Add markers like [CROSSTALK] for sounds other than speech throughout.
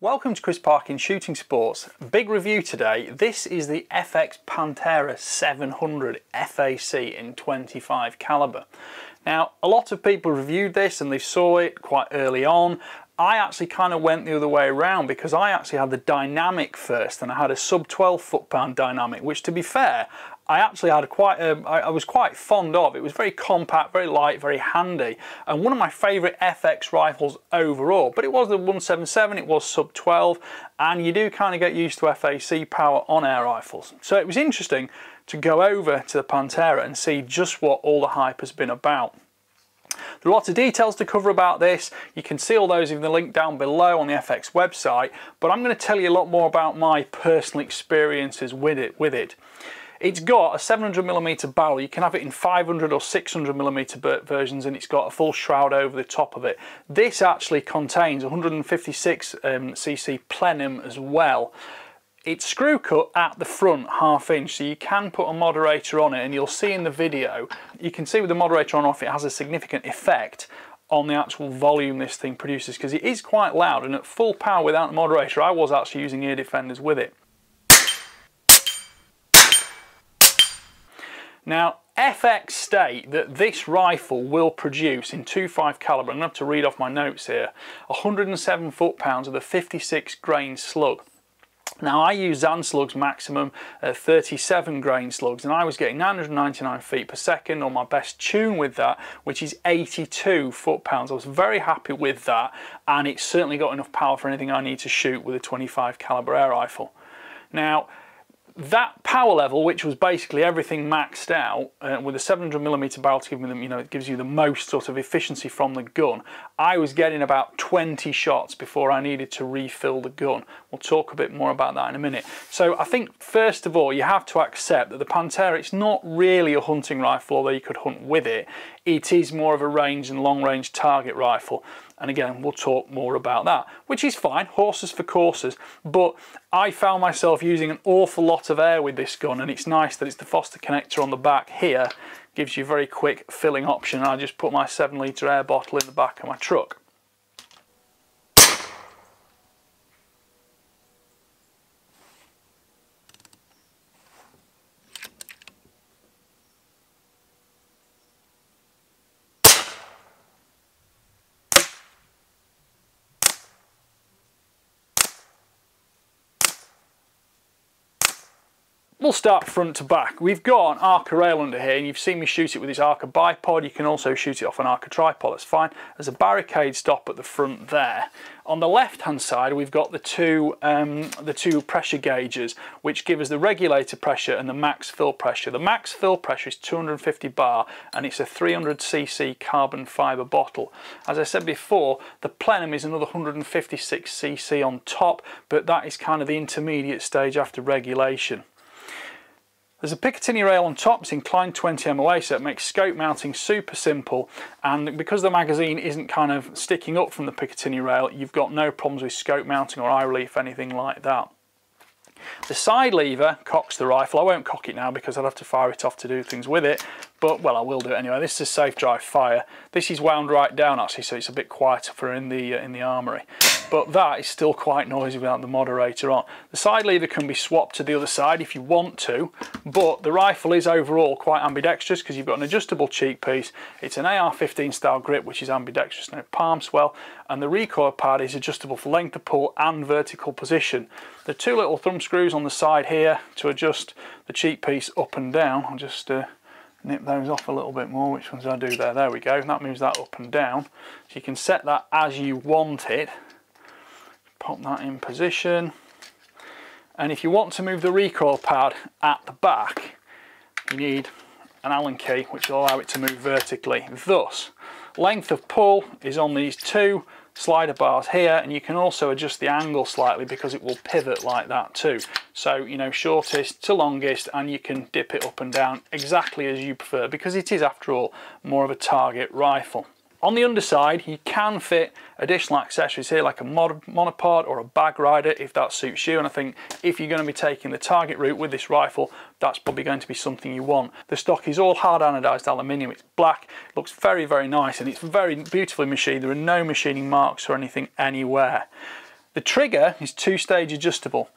Welcome to Chris Parkin Shooting Sports. Big review today. This is the FX Panthera 700 FAC in 25 caliber. Now, a lot of people reviewed this and they saw it quite early on. I actually kind of went the other way around because I actually had the dynamic first and I had a sub 12 foot pound dynamic, which to be fair, I actually had quite, a, I, I was quite fond of. It was very compact, very light, very handy, and one of my favourite FX rifles overall. But it was the 177, it was sub 12, and you do kind of get used to FAC power on air rifles. So it was interesting to go over to the Panthera and see just what all the hype has been about. There are lots of details to cover about this. You can see all those in the link down below on the FX website, but I'm going to tell you a lot more about my personal experiences with it. With it. It's got a 700mm barrel, you can have it in 500 or 600mm versions and it's got a full shroud over the top of it. This actually contains 156cc um, plenum as well. It's screw cut at the front half inch so you can put a moderator on it and you'll see in the video, you can see with the moderator on off it has a significant effect on the actual volume this thing produces because it is quite loud and at full power without the moderator I was actually using ear defenders with it. Now, FX state that this rifle will produce in 2.5 caliber, I'm going to have to read off my notes here, 107 foot-pounds of the 56 grain slug. Now I use Zanslug's maximum uh, 37 grain slugs and I was getting 999 feet per second on my best tune with that which is 82 foot-pounds. I was very happy with that and it's certainly got enough power for anything I need to shoot with a 25 caliber air rifle. Now that power level, which was basically everything maxed out, uh, with a 700 millimeter barrel to give me them, you know, it gives you the most sort of efficiency from the gun. I was getting about 20 shots before I needed to refill the gun. We'll talk a bit more about that in a minute. So I think first of all, you have to accept that the Panthera, it's not really a hunting rifle, although you could hunt with it. It is more of a range and long range target rifle. And again, we'll talk more about that, which is fine, horses for courses. But I found myself using an awful lot of air with this gun, and it's nice that it's the Foster connector on the back here, gives you a very quick filling option. I just put my seven litre air bottle in the back of my truck. We'll start front to back. We've got an Arca rail under here and you've seen me shoot it with this Arca bipod. You can also shoot it off an Arca tripod, that's fine. There's a barricade stop at the front there. On the left hand side we've got the two, um, the two pressure gauges which give us the regulator pressure and the max fill pressure. The max fill pressure is 250 bar and it's a 300cc carbon fibre bottle. As I said before, the plenum is another 156cc on top but that is kind of the intermediate stage after regulation. There's a Picatinny rail on top, it's inclined 20 MOA so it makes scope mounting super simple and because the magazine isn't kind of sticking up from the Picatinny rail you've got no problems with scope mounting or eye relief, anything like that. The side lever cocks the rifle. I won't cock it now because I'd have to fire it off to do things with it, but well, I will do it anyway. This is safe dry fire. This is wound right down actually, so it's a bit quieter for in the uh, in the armory. But that is still quite noisy without the moderator on. The side lever can be swapped to the other side if you want to, but the rifle is overall quite ambidextrous because you've got an adjustable cheek piece. It's an AR-15 style grip, which is ambidextrous and it palms well, and the recoil pad is adjustable for length of pull and vertical position. The two little thumb screws on the side here to adjust the cheek piece up and down. I'll just uh, nip those off a little bit more. Which ones I do there? There we go. That moves that up and down. So you can set that as you want it. Pop that in position. And if you want to move the recoil pad at the back, you need an Allen key which will allow it to move vertically. Thus, length of pull is on these two slider bars here and you can also adjust the angle slightly because it will pivot like that too so you know shortest to longest and you can dip it up and down exactly as you prefer because it is after all more of a target rifle On the underside, you can fit additional accessories here like a monopod or a bag rider if that suits you. And I think if you're going to be taking the target route with this rifle, that's probably going to be something you want. The stock is all hard anodized aluminium. It's black, looks very, very nice, and it's very beautifully machined. There are no machining marks or anything anywhere. The trigger is two-stage adjustable.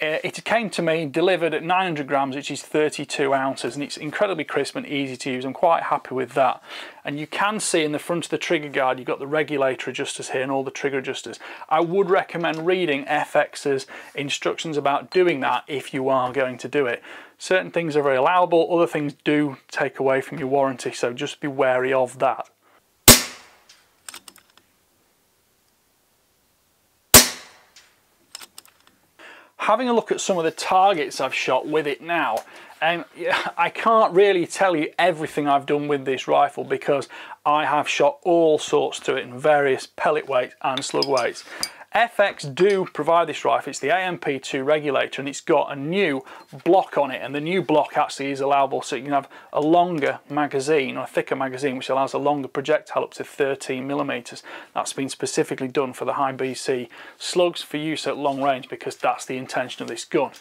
Uh, it came to me delivered at 900 grams which is 32 ounces and it's incredibly crisp and easy to use. I'm quite happy with that. And you can see in the front of the trigger guard you've got the regulator adjusters here and all the trigger adjusters. I would recommend reading FX's instructions about doing that if you are going to do it. Certain things are very allowable other things do take away from your warranty so just be wary of that having a look at some of the targets I've shot with it now, um, [LAUGHS] I can't really tell you everything I've done with this rifle because I have shot all sorts to it in various pellet weights and slug weights. FX do provide this rifle, it's the AMP2 regulator and it's got a new block on it and the new block actually is allowable so you can have a longer magazine or a thicker magazine which allows a longer projectile up to 13 millimeters. That's been specifically done for the high BC slugs for use at long range because that's the intention of this gun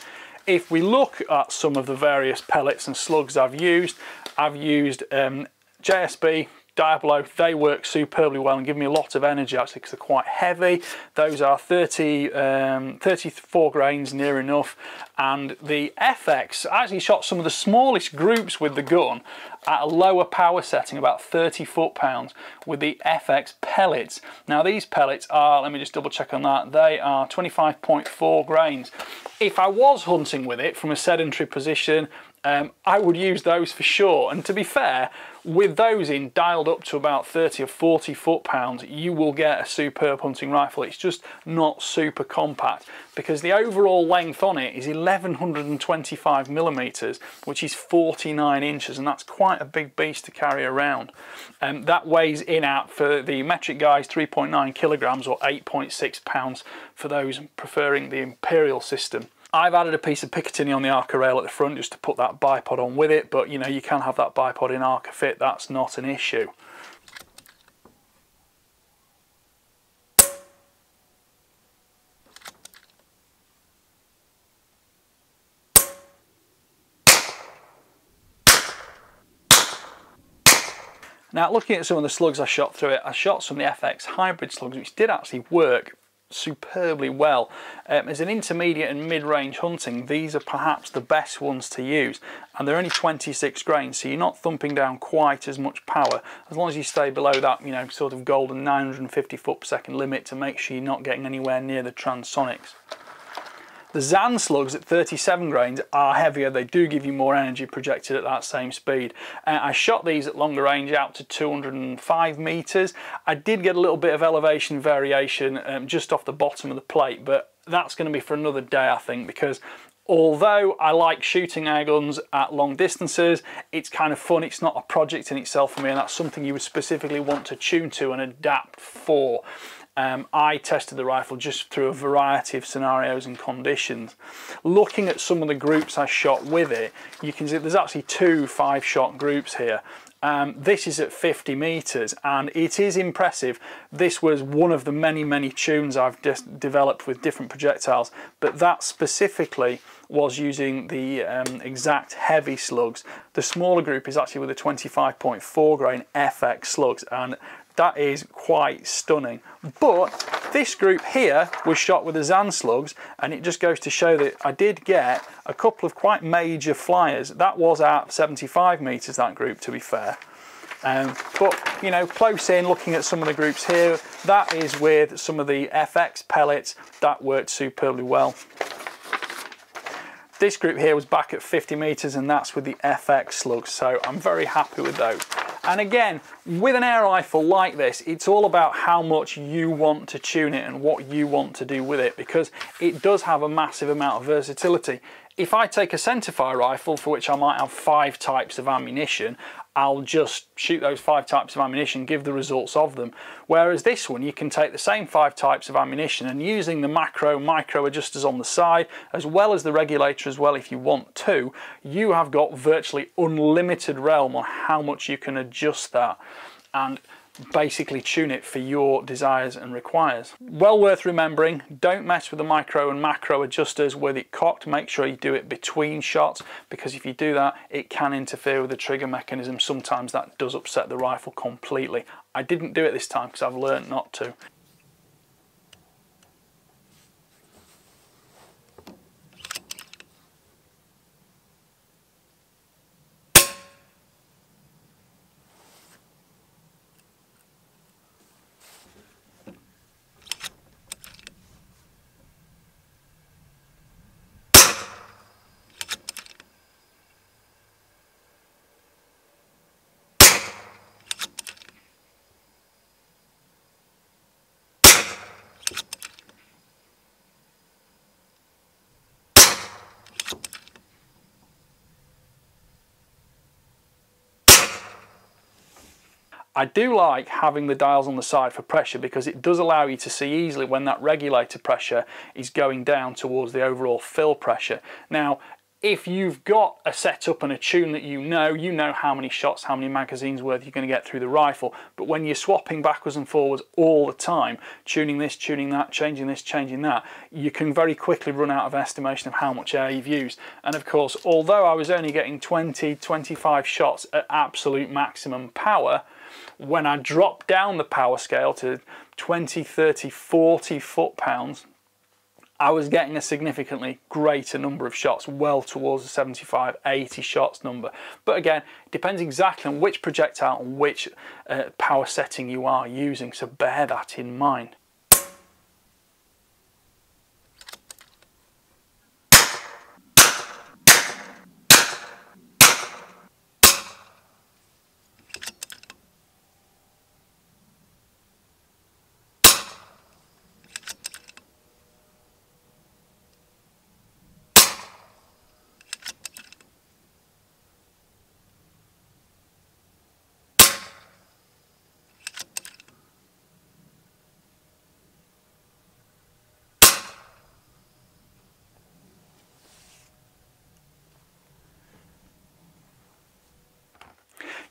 if we look at some of the various pellets and slugs I've used, I've used um, JSB Diablo, they work superbly well and give me a lot of energy actually because they're quite heavy. Those are 30, um, 34 grains near enough. And the FX I actually shot some of the smallest groups with the gun at a lower power setting, about 30 foot-pounds, with the FX pellets. Now these pellets are, let me just double check on that, they are 25.4 grains. If I was hunting with it from a sedentary position, um, I would use those for sure. And to be fair, with those in dialed up to about 30 or 40 foot-pounds, you will get a superb hunting rifle. It's just not super compact because the overall length on it is 1125 millimeters, which is 49 inches, and that's quite a big beast to carry around. Um, that weighs in at, for the metric guys, 3.9 kilograms or 8.6 pounds for those preferring the Imperial system. I've added a piece of Picatinny on the Arca rail at the front just to put that bipod on with it, but you know, you can have that bipod in Arca fit, that's not an issue. Now looking at some of the slugs I shot through it, I shot some of the FX hybrid slugs which did actually work superbly well. Um, as an intermediate and mid-range hunting, these are perhaps the best ones to use. And they're only 26 grains, so you're not thumping down quite as much power. As long as you stay below that, you know, sort of golden 950 foot per second limit to make sure you're not getting anywhere near the transonics. The Zan slugs at 37 grains are heavier. They do give you more energy projected at that same speed. Uh, I shot these at longer range out to 205 meters. I did get a little bit of elevation variation um, just off the bottom of the plate, but that's going to be for another day, I think, because although I like shooting air guns at long distances, it's kind of fun. It's not a project in itself for me, and that's something you would specifically want to tune to and adapt for um, I tested the rifle just through a variety of scenarios and conditions. Looking at some of the groups I shot with it, you can see there's actually two five shot groups here. Um, this is at 50 meters and it is impressive. This was one of the many, many tunes I've just developed with different projectiles, but that specifically was using the um, exact heavy slugs. The smaller group is actually with a 25.4 grain FX slugs and that is quite stunning. But this group here was shot with the Zan slugs and it just goes to show that I did get a couple of quite major flyers. That was at 75 metres, that group, to be fair. Um, but, you know, close in, looking at some of the groups here, that is with some of the FX pellets. That worked superbly well. This group here was back at 50 metres and that's with the FX slugs, so I'm very happy with those. And again, with an air rifle like this, it's all about how much you want to tune it and what you want to do with it because it does have a massive amount of versatility. If I take a centerfire rifle for which I might have five types of ammunition, I'll just shoot those five types of ammunition, give the results of them. Whereas this one, you can take the same five types of ammunition and using the macro, micro adjusters on the side, as well as the regulator as well if you want to, you have got virtually unlimited realm on how much you can adjust that. And basically tune it for your desires and requires. Well worth remembering, don't mess with the micro and macro adjusters with it cocked. Make sure you do it between shots because if you do that, it can interfere with the trigger mechanism. Sometimes that does upset the rifle completely. I didn't do it this time because I've learned not to. I do like having the dials on the side for pressure because it does allow you to see easily when that regulator pressure is going down towards the overall fill pressure. Now, if you've got a setup and a tune that you know, you know how many shots, how many magazines worth you're going to get through the rifle. But when you're swapping backwards and forwards all the time, tuning this, tuning that, changing this, changing that, you can very quickly run out of estimation of how much air you've used. And of course, although I was only getting 20, 25 shots at absolute maximum power, when I drop down the power scale to 20, 30, 40 foot-pounds, I was getting a significantly greater number of shots, well towards the 75, 80 shots number. But again, depends exactly on which projectile and which uh, power setting you are using, so bear that in mind.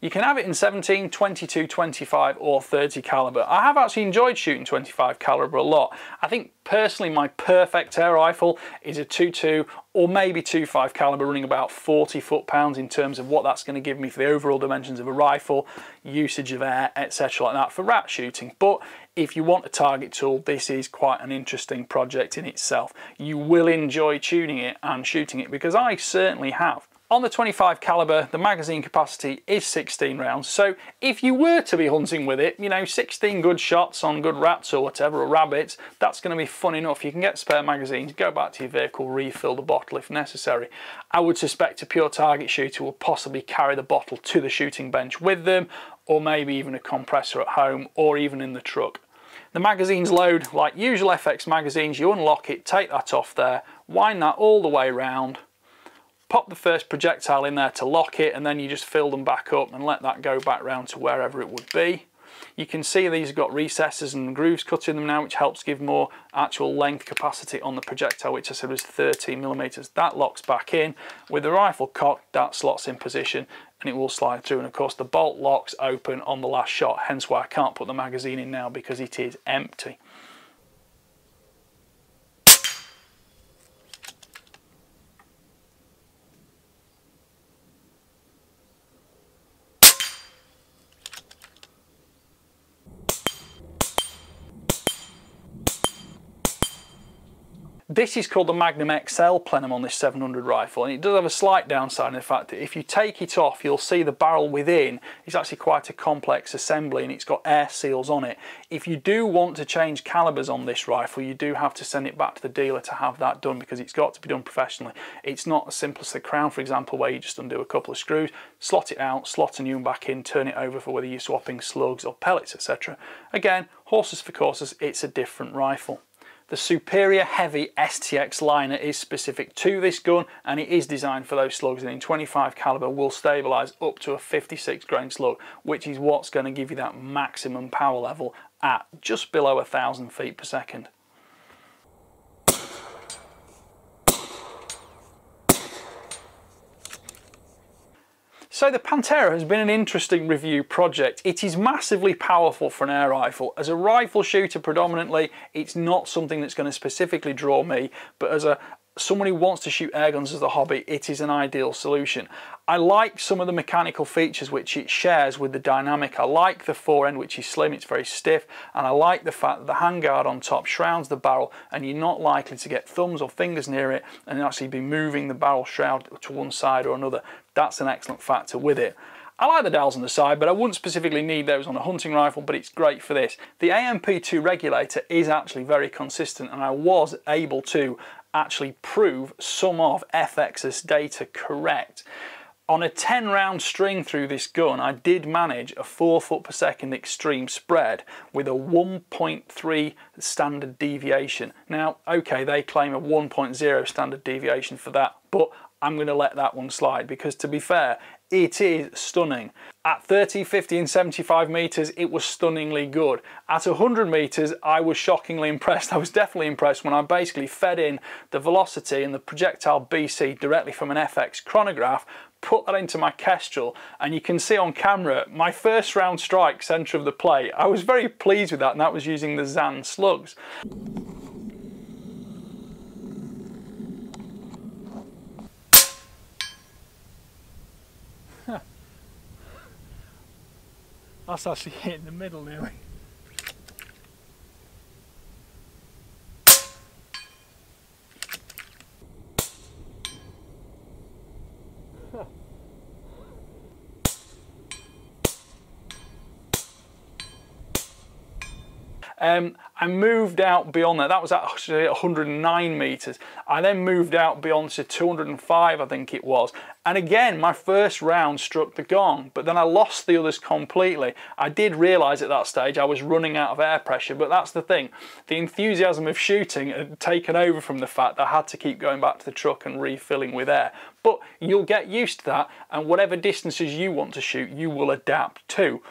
You can have it in 17, 22, 25 or 30 caliber. I have actually enjoyed shooting 25 caliber a lot. I think personally my perfect air rifle is a 2.2 or maybe 2.5 caliber running about 40 foot-pounds in terms of what that's going to give me for the overall dimensions of a rifle, usage of air, etc like that for rat shooting. But if you want a target tool, this is quite an interesting project in itself. You will enjoy tuning it and shooting it because I certainly have. On the 25 caliber, the magazine capacity is 16 rounds. So if you were to be hunting with it, you know, 16 good shots on good rats or whatever, or rabbits, that's going to be fun enough. You can get spare magazines, go back to your vehicle, refill the bottle if necessary. I would suspect a pure target shooter will possibly carry the bottle to the shooting bench with them, or maybe even a compressor at home, or even in the truck. The magazines load like usual FX magazines, you unlock it, take that off there, wind that all the way around, pop the first projectile in there to lock it and then you just fill them back up and let that go back round to wherever it would be. You can see these have got recesses and grooves cut in them now which helps give more actual length capacity on the projectile which I said was 13 millimeters. That locks back in. With the rifle cocked that slots in position and it will slide through and of course the bolt locks open on the last shot hence why I can't put the magazine in now because it is empty. This is called the Magnum XL plenum on this 700 rifle and it does have a slight downside in the fact that if you take it off you'll see the barrel within is actually quite a complex assembly and it's got air seals on it. If you do want to change calibers on this rifle you do have to send it back to the dealer to have that done because it's got to be done professionally. It's not as simple as the Crown for example where you just undo a couple of screws, slot it out, slot a new one back in, turn it over for whether you're swapping slugs or pellets etc. Again, horses for courses, it's a different rifle. The Superior Heavy STX liner is specific to this gun and it is designed for those slugs and in 25 caliber will stabilise up to a 56 grain slug which is what's going to give you that maximum power level at just below a thousand feet per second. So the Panthera has been an interesting review project. It is massively powerful for an air rifle. As a rifle shooter predominantly, it's not something that's going to specifically draw me, but as a someone who wants to shoot air guns as a hobby, it is an ideal solution. I like some of the mechanical features which it shares with the dynamic. I like the fore end which is slim, it's very stiff, and I like the fact that the handguard on top shrouds the barrel and you're not likely to get thumbs or fingers near it and actually be moving the barrel shroud to one side or another. That's an excellent factor with it. I like the dowels on the side, but I wouldn't specifically need those on a hunting rifle, but it's great for this. The AMP2 regulator is actually very consistent, and I was able to actually prove some of FX's data correct. On a 10 round string through this gun, I did manage a 4 foot per second extreme spread with a 1.3 standard deviation. Now, okay, they claim a 1.0 standard deviation for that, but I'm going to let that one slide because to be fair, it is stunning. At 30, 50 and 75 meters, it was stunningly good. At 100 meters, I was shockingly [LAUGHS] impressed. I was definitely impressed when I basically fed in the velocity and the projectile BC directly from an FX chronograph, put that into my Kestrel, and you can see on camera, my first round strike center of the plate. I was very pleased with that, and that was using the Zan slugs. That's actually [LAUGHS] hitting the middle nearly. Um, I moved out beyond that. That was actually 109 meters. I then moved out beyond to 205, I think it was. And again, my first round struck the gong, but then I lost the others completely. I did realize at that stage I was running out of air pressure, but that's the thing. The enthusiasm of shooting had taken over from the fact that I had to keep going back to the truck and refilling with air. But you'll get used to that, and whatever distances you want to shoot, you will adapt to.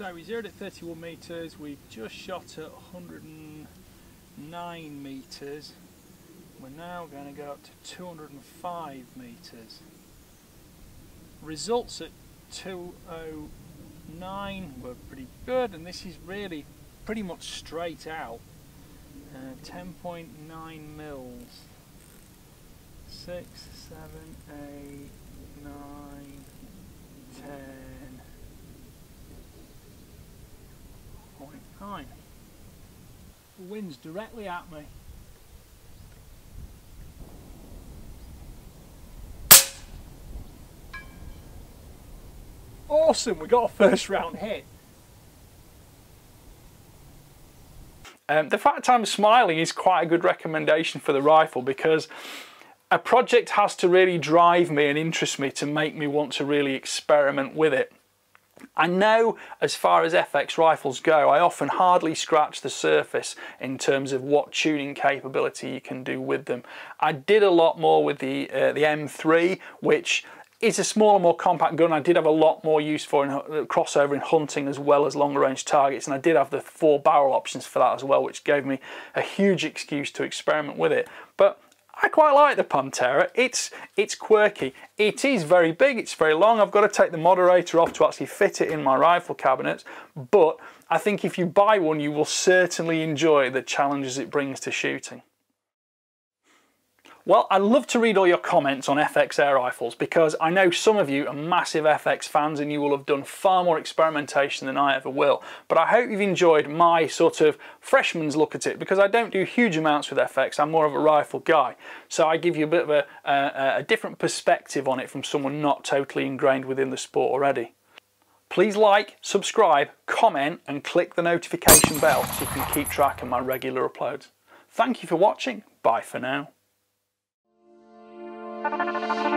So we zeroed at 31 metres, we've just shot at 109 metres. We're now going to go up to 205 metres. Results at 209 were pretty good and this is really pretty much straight out. Uh, 10.9 mils. 6, 7, 8, 9, 10. The wind's directly at me. Awesome, we got a first round hit. Um, the fact I'm smiling is quite a good recommendation for the rifle because a project has to really drive me and interest me to make me want to really experiment with it. I know as far as FX rifles go, I often hardly scratch the surface in terms of what tuning capability you can do with them. I did a lot more with the, uh, the M3, which is a smaller, more compact gun. I did have a lot more use for in, uh, crossover in hunting as well as longer range targets, and I did have the four barrel options for that as well, which gave me a huge excuse to experiment with it. But I quite like the Panthera. It's, it's quirky. It is very big, it's very long. I've got to take the moderator off to actually fit it in my rifle cabinet, but I think if you buy one, you will certainly enjoy the challenges it brings to shooting. Well, I'd love to read all your comments on FX air rifles because I know some of you are massive FX fans and you will have done far more experimentation than I ever will. But I hope you've enjoyed my sort of freshman's look at it because I don't do huge amounts with FX, I'm more of a rifle guy. So I give you a bit of a, a, a different perspective on it from someone not totally ingrained within the sport already. Please like, subscribe, comment and click the notification bell so you can keep track of my regular uploads. Thank you for watching, bye for now. Thank you.